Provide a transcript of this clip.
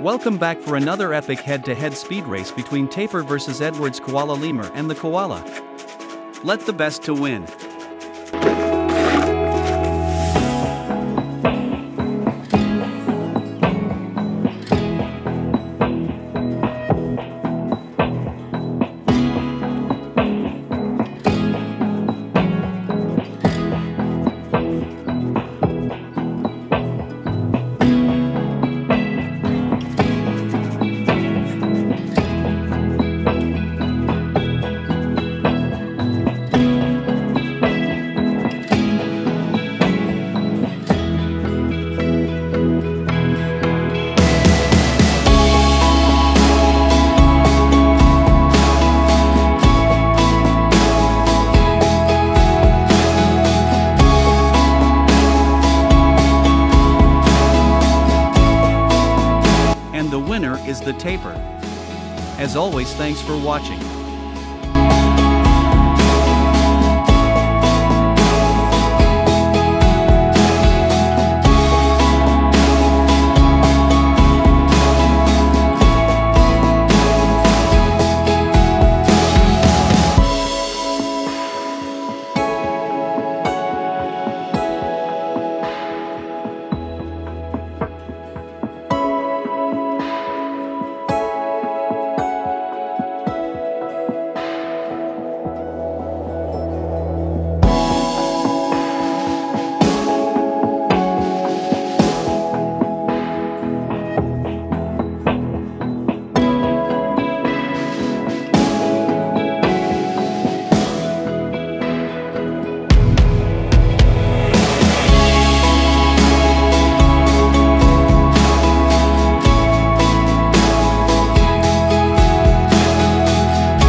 Welcome back for another epic head-to-head speed race between Tapir vs Edwards Koala Lemur and the Koala. Let the best to win. Winner is the tapir. As always thanks for watching.